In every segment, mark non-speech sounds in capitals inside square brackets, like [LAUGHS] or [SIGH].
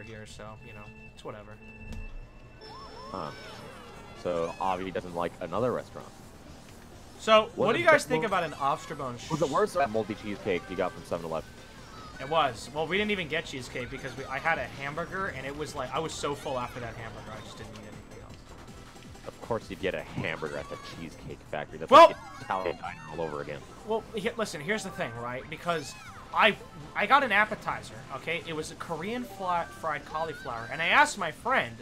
over here, so you know it's whatever. Huh. So Avi doesn't like another restaurant. So, what Was do you guys think about an Avsterbone? Was it worse that multi cheesecake you got from 7-Eleven? It was. Well, we didn't even get cheesecake because we, I had a hamburger and it was like I was so full after that hamburger, I just didn't need anything else. Of course, you'd get a hamburger at the Cheesecake Factory. That's Well- like Italian diner all over again. Well, he, listen. Here's the thing, right? Because I I got an appetizer. Okay, it was a Korean fried cauliflower, and I asked my friend,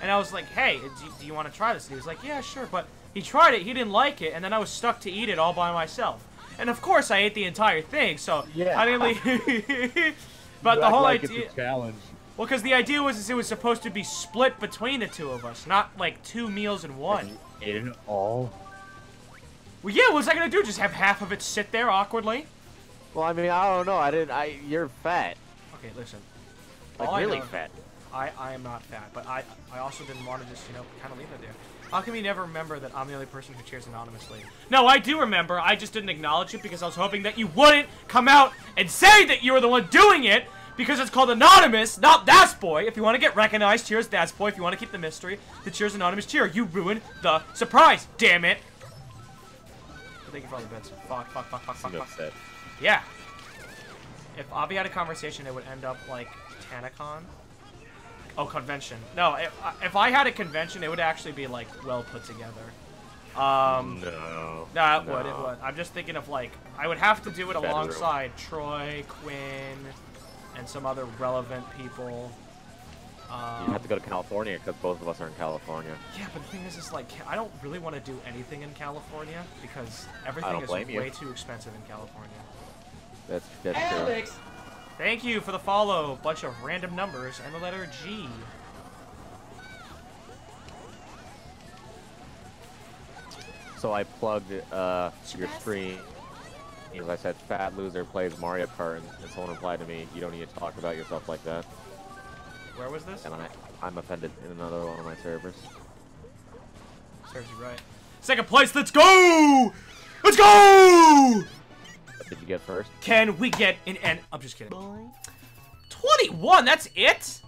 and I was like, "Hey, do, do you want to try this?" And he was like, "Yeah, sure." But he tried it, he didn't like it, and then I was stuck to eat it all by myself. And of course, I ate the entire thing, so Yeah. I didn't leave. [LAUGHS] but the whole idea. challenge. Well, because the idea was is it was supposed to be split between the two of us, not like two meals in one. Ate it all. Well, yeah, what was I gonna do? Just have half of it sit there awkwardly? Well, I mean, I don't know. I didn't. I you're fat. Okay, listen. Like All I really know- fat. I, I am not fat, but I I also didn't want to just, you know, kind of leave it there. How can we never remember that I'm the only person who cheers anonymously? No, I do remember. I just didn't acknowledge it because I was hoping that you wouldn't come out and say that you were the one doing it because it's called anonymous, not That's Boy. If you want to get recognized, cheers Das Boy. If you want to keep the mystery, the cheers anonymous cheer. You ruined the surprise. Damn it. Thank you for all the bits. Fuck, fuck, fuck, fuck, fuck, Seemed fuck. Upset. Yeah. If Avi had a conversation, it would end up like TanaCon. Oh, convention. No, if, if I had a convention, it would actually be like well put together. Um, No. no, it would, it would. I'm just thinking of like I would have to do it Bedroom. alongside Troy, Quinn, and some other relevant people. You Um, have to go to California because both of us are in California. yeah, but the thing is, is like I don't really want to do anything in California because everything is blame you. way too expensive in California. That's that's true. Thank you for the follow. Bunch of random numbers and the letter G. So I plugged uh, your screen. As I said, fat loser plays Mario Kart, and and someone replied to me, "You don't need to talk about yourself like that." Where was this? And I, I'm offended in another one of my servers. Serves you right. Second place, let's go! Let's go! What did you get first? Can we get an N? I'm just kidding. 21, that's it?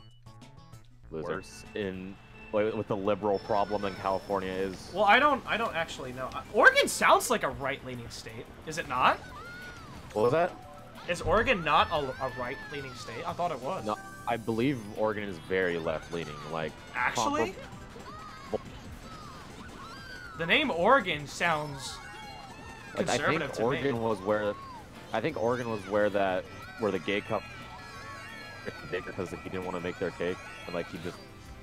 Losers in like, with the liberal problem in California is. Well, I don't I don't actually know. Uh, Oregon sounds like a right-leaning state. Is it not? What was that? Is Oregon not a, a right-leaning state? I thought it was. No, I believe Oregon is very left leaning. Like Actually? The name Oregon sounds like, I think to Oregon me. was where, I think Oregon was where that where the gay couple because he didn't want to make their cake and like he just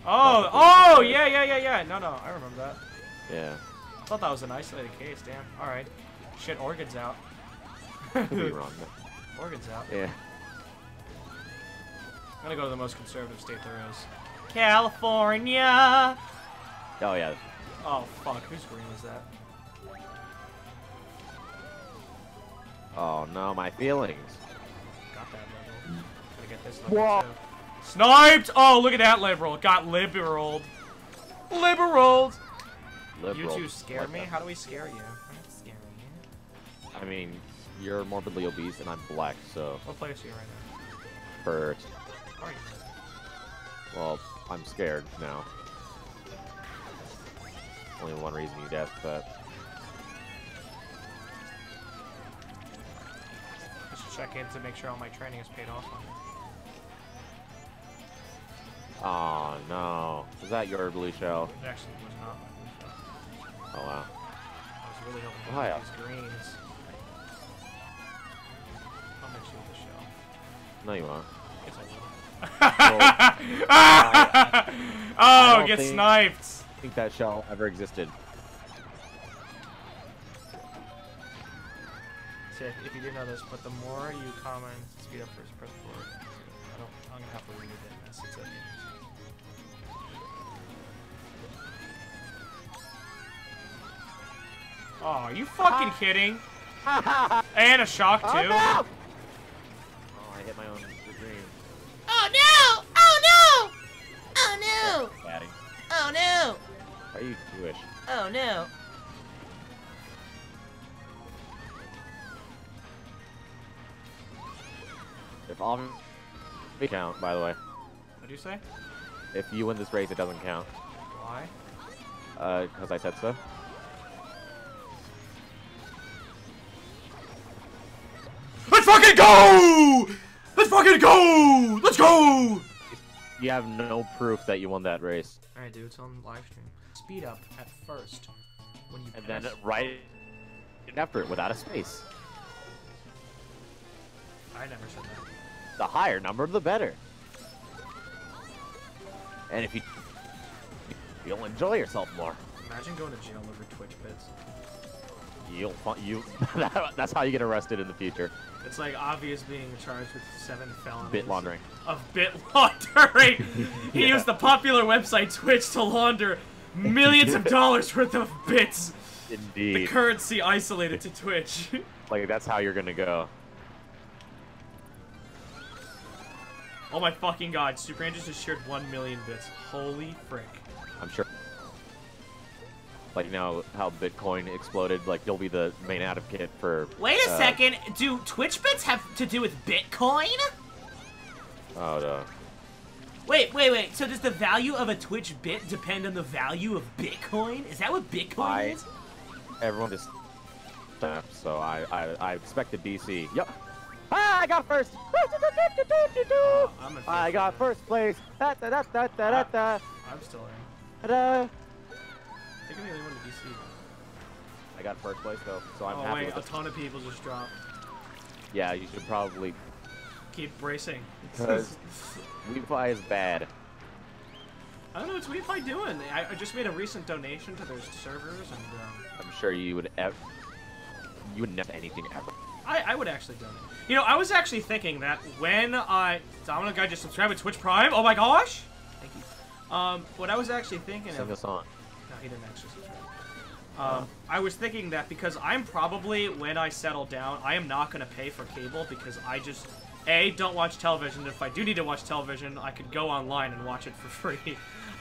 Oh, oh, yeah, yeah, yeah, yeah. No, no, I remember that. yeah. I thought that was an isolated case. Damn. All right. Shit, Oregon's out. Could be [LAUGHS] wrong. but- Oregon's out. Yeah. I'm gonna go to the most conservative state there is. California. Oh yeah. Oh fuck, whose green was that? Oh no, my feelings. Got that liberal. Gotta get this Whoa. too. Sniped! Oh, look at that liberal. Got liberal. Liberal. You two scare Like me. that. How do we scare you? I'm not scaring you. I mean, you're morbidly obese and I'm black, so What place are you right now? first, How are you? well, I'm scared now. Only one reason you'd ask that. Check in to make sure all my training is paid off on it. Oh no. Is that your blue shell? It actually was not my blue shell. Oh wow. I was really hoping to get uh, these greens. I'll mix you with the shell. No, you won't. It's a little. I oh, don't get think- sniped! I think that shell ever existed. See, if you didn't know this, but the more you comment, speed up first press forward. I don't, I'm gonna have to read it in this. It's a, Oh, are you fucking kidding? [LAUGHS] and a shock oh, too. Oh, no! Oh, I hit my own dream. Oh no! Oh no! Oh no! Daddy. Oh no! Are you Jewish? Oh no! All count, by the way. What do you say? If you win this race, it doesn't count. Why? Uh, because I said so. Let's fucking go! Let's fucking go! Let's go! You have no proof that you won that race. Alright, dude, it's on live stream. Speed up at first. When you And press- then right after it without a space. I never said that. The higher number, the better. And if you you'll enjoy yourself more. Imagine going to jail over Twitch bits. You'll you [LAUGHS] that's how you get arrested in the future. It's like obvious being charged with seven felonies. Bit laundering. Of bit laundering. [LAUGHS] he Yeah. used the popular website Twitch to launder millions of [LAUGHS] dollars worth of bits. Indeed. The currency isolated to Twitch. Like that's how you're gonna go. Oh my fucking god, Super Angels just shared one million bits. Holy frick. I'm sure. Like now, how Bitcoin exploded. Like you'll be the main advocate for. Wait a uh, second, do Twitch bits have to do with Bitcoin? Oh no. Wait, wait, wait. So does the value of a Twitch bit depend on the value of Bitcoin? Is that what Bitcoin I- is? Everyone just. So I I I expected DC. Yup. Ah, I got first. Uh, I'm in I fifth. got first place. Da, da, da, da, da, da, da, I'm still in. da. I think I'm the only one to DC. I got first place though, so I'm oh happy wait, with a ton of people just dropped. Yeah, you should probably Keep bracing. because [LAUGHS] WeFi is bad. I don't know what's WeFi doing. I, I just made a recent donation to their servers, and um, I'm sure you would ever. You would never anything ever. I, I would actually donate. You know, I was actually thinking that when I Dominic, I just subscribed to Twitch Prime. Oh my gosh! Thank you. Um, what I was actually thinking Sing of. a song. No, he didn't actually subscribe. Um, I was thinking that because I'm probably, when I settle down, I am not going to pay for cable because I just, A, don't watch television. If I do need to watch television, I could go online and watch it for [LAUGHS] free.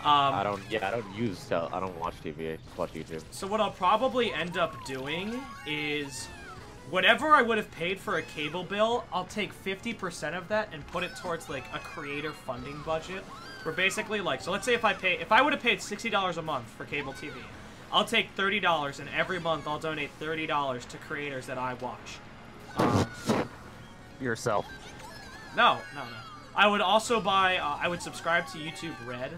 Um, I don't. Yeah, I don't use. Tel- I don't watch TV. I just watch YouTube. So what I'll probably end up doing is whatever I would have paid for a cable bill, I'll take 50% of that and put it towards like a creator funding budget. Where basically like so let's say if I pay if I would have paid $60 a month for cable TV, I'll take $30 and every month I'll donate $30 to creators that I watch. Um, Yourself. no, no, no. I would also buy. Uh, I would subscribe to YouTube Red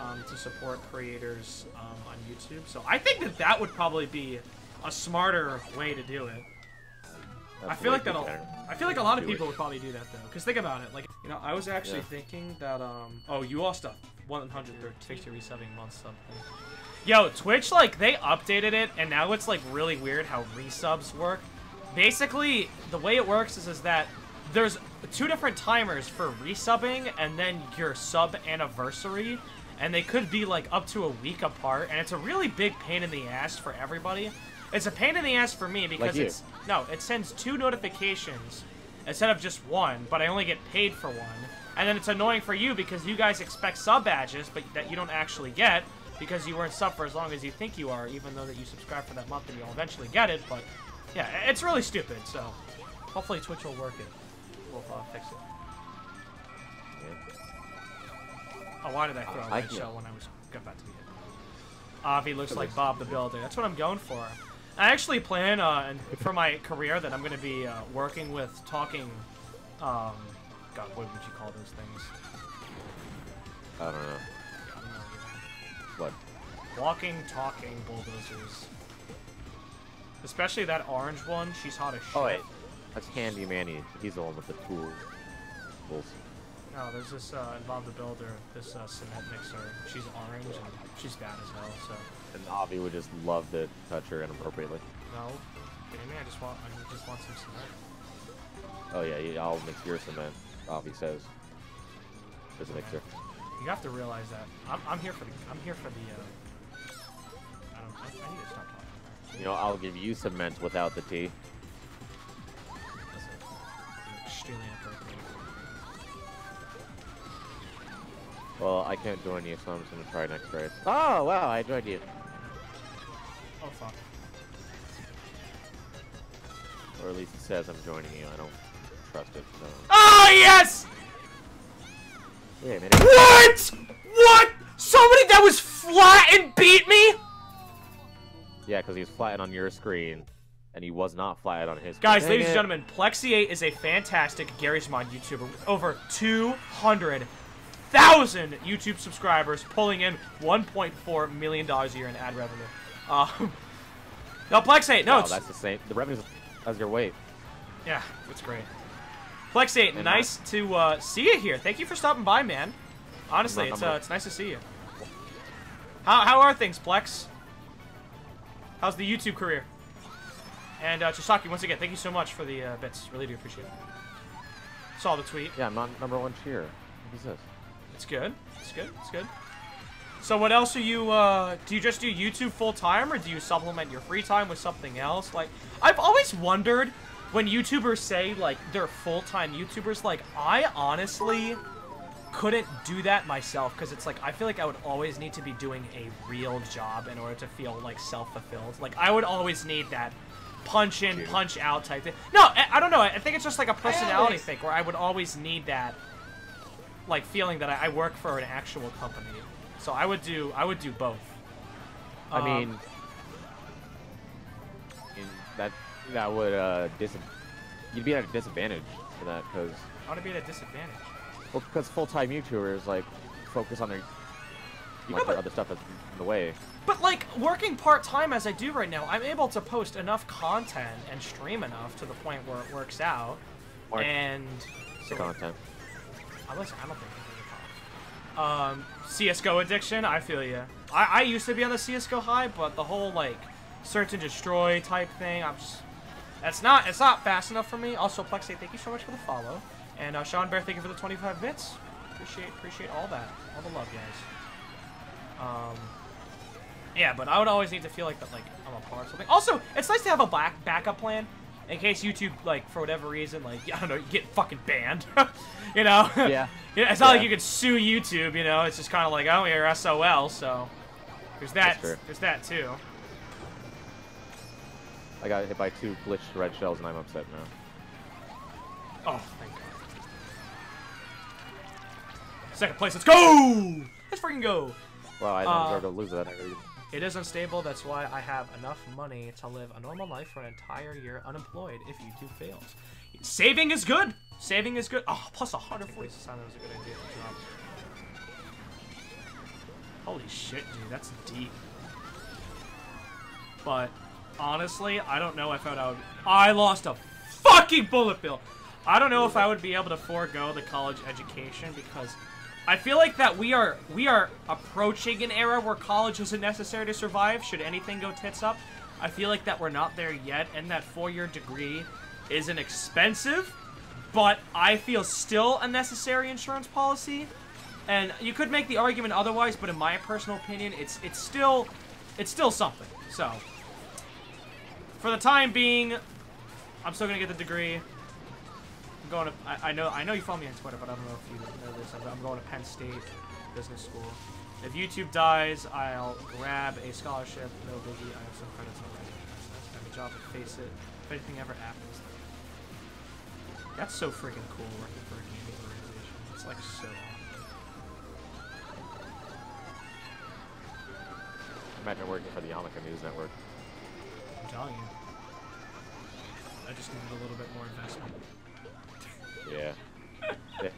um, to support creators um, on YouTube. So I think that that would probably be a smarter way to do it. I feel like that'll. I feel like a lot of people would probably do that though. Cause think about it. Like you know, I was actually Yeah. thinking that. Um. Oh, you lost a 160 resubbing month sub. Yo, Twitch like they updated it and now it's like really weird how resubs work. Basically, the way it works is is that there's two different timers for resubbing and then your sub anniversary and they could be like up to a week apart and it's a really big pain in the ass for everybody. It's a pain in the ass for me because you. it's no, it sends two notifications instead of just one, but I only get paid for one. And then it's annoying for you because you guys expect sub badges, but that you don't actually get because you weren't sub for as long as you think you are, even though that you subscribe for that month and you'll eventually get it. But yeah, it's really stupid. So hopefully Twitch will work it. We'll uh, fix it. Oh, why did I throw a I red shell when I was about to be hit? Avi looks like Bob the Builder. That's what I'm going for. I actually plan uh, for my career that I'm going to be uh, working with talking. Um, God, what would you call those things? I don't know. I don't know. What? Walking, talking bulldozers. Especially that orange one. She's hot as shit. Oh wait, that's Handy Manny. He's the one with the tools. Tools. No, there's this uh, the Builder, this uh, cement mixer. She's orange and she's bad as hell. So And Avi would just love to touch her inappropriately. no, kidding me? I just want, I just want some cement. Oh yeah, yeah, I'll mix your cement. Avi says. There's a mixer. You have to realize that I'm, I'm here for the, I'm here for the. Uh, I don't. I, I need to stop talking. You know, I'll give you cement without the T. Listen, you're extremely Well, I can't join you, so I'm just gonna try next race. Oh wow, I joined you. Oh fuck. Or at least it says I'm joining you. I don't trust it. So. Oh yes! Yeah, man. What? What? Somebody that was flat and beat me? Yeah, because he was flattened on your screen, and he was not flat on his. Guys, Dang ladies it. and gentlemen, Plexi8 is a fantastic Gary's Mod YouTuber with over 200,000 YouTube subscribers, pulling in 1.4 million dollars a year in ad revenue. Um, [LAUGHS] no, Plex8, no, Wow, that's the same. The revenue's as your weight. yeah, it's great. Plex8, And nice to uh, see you here. Thank you for stopping by, man. Honestly, it's uh, it's nice to see you. How how are things, Plex? How's the YouTube career? And uh, Chisaki, once again, thank you so much for the uh, bits. Really do appreciate it. Saw the tweet. Yeah, I'm not number one cheer. What is this? It's good. It's good. It's good. So what else are you, uh, do you just do YouTube full time or do you supplement your free time with something else? Like, I've always wondered when YouTubers say, like, they're full-time YouTubers, like, I honestly couldn't do that myself because it's like, I feel like I would always need to be doing a real job in order to feel, like, self-fulfilled. Like, I would always need that punch in, punch out type thing. No, I, I don't know. I think it's just like a personality thing where I would always need that like feeling that I, I work for an actual company. So I would do I would do both. I Um, mean, in that that would uh dis you'd be at a disadvantage for that because I want to be at a disadvantage. well because full time YouTubers like focus on their like but- their other stuff that's in the way. But like working part time as I do right now, I'm able to post enough content and stream enough to the point where it works out. Or and so content. I I don't think it's really. Um, CS:GO addiction. I feel you. I, I used to be on the CS:GO high, but the whole like search and destroy type thing, I'm just that's not it's not fast enough for me. Also, Plexate, thank you so much for the follow, and uh, Sean Bear, thank you for the 25 bits. Appreciate appreciate all that, all the love, guys. Um, yeah, but I would always need to feel like that, like I'm a part of something. Also, it's nice to have a back backup plan in case YouTube, like for whatever reason, like [LAUGHS] I don't know, you get fucking banned. [LAUGHS] you know? Yeah. [LAUGHS] yeah. It's not like you could sue YouTube. You know, it's just kind of like, oh, you're SOL. So there's that. There's that too. I got hit by two glitched red shells and I'm upset now. Oh, thank God. Second place. Let's go. Let's freaking go. Well, I don't Uh, deserve to lose that. It is unstable, that's why I have enough money to live a normal life for an entire year unemployed if YouTube fails. Saving is good! Saving is good. Oh, plus 140 sound that was a good idea. Holy shit, dude, that's deep. But honestly, I don't know if I would. I lost a fucking bullet bill. I don't know if I would be able to forego the college education because I feel like that we are we are approaching an era where college isn't necessary to survive. Should anything go tits up, I feel like that we're not there yet, and that four-year degree isn't expensive, but I feel still a necessary insurance policy. And you could make the argument otherwise, but in my personal opinion, it's it's still it's still something. So for the time being, I'm still gonna get the degree. I'm going to. I, I know. I know you follow me on Twitter, but I don't know if you know this. I'm, I'm going to Penn State Business School. If YouTube dies, I'll grab a scholarship. No biggie. I have some credits already. I have a job at FACEIT. If anything ever happens, that's so freaking cool working for a gaming organization. It's like so. Imagine working for the Yamaka News Network. I'm telling you. I just needed a little bit more investment. Yeah. [LAUGHS] yeah.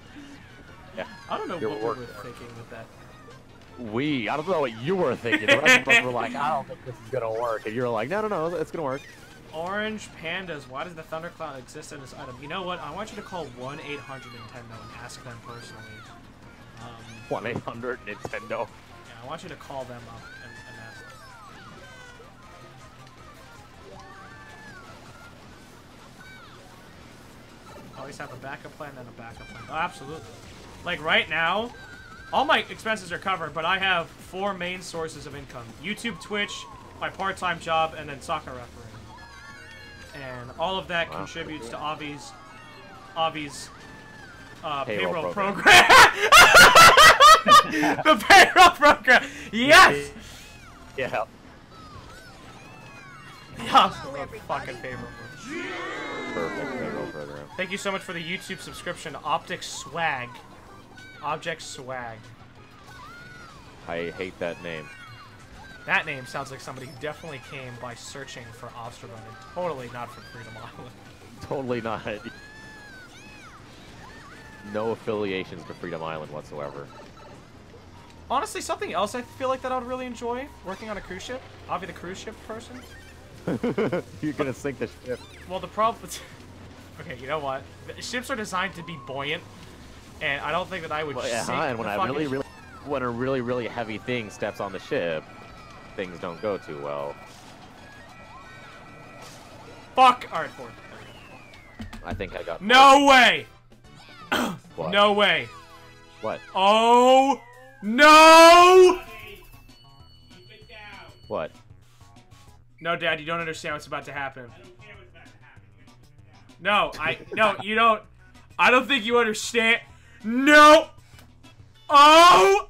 Yeah. I don't know what we were working for it. thinking with that. We, I don't know what you were thinking. The rest of us were like, I don't think this is gonna work, and you're like, no, no, no, it's gonna work. Orange pandas. Why does the thundercloud exist in this item? You know what? I want you to call one eight hundred Nintendo and ask them personally. Um, One eight hundred Nintendo. yeah, I want you to call them up Always have a backup plan and a backup plan. Oh, absolutely. Like right now, all my expenses are covered, but I have four main sources of income: YouTube, Twitch, my part-time job, and then soccer refereeing. And all of that Wow. contributes to Avi's, Avi's uh, Payroll payroll, program. program. [LAUGHS] the payroll program. Yes. Yeah. Yeah, the fucking payroll program. Perfect payroll program. Thank you so much for the YouTube subscription, Optic Swag. Object Swag. I hate that name. That name sounds like somebody who definitely came by searching for Avsterbone and totally not for Freedom [LAUGHS] Island. Totally not. No affiliations to Freedom Island whatsoever. Honestly, something else I feel like that I would really enjoy working on a cruise ship. I'll be the cruise ship person. [LAUGHS] You're gonna sink the ship. Well, the problem. [LAUGHS] okay, you know what? The ships are designed to be buoyant, and I don't think that I would. Well, yeah, sink and when the a really, really, when a really, really heavy thing steps on the ship, things don't go too well. Fuck. All right, four. There we go. I think I got. No way. [COUGHS] What? No way. What? Oh no! What? No, Dad, you don't understand what's about to happen. No, I no, you don't. I don't think you understand. No. Oh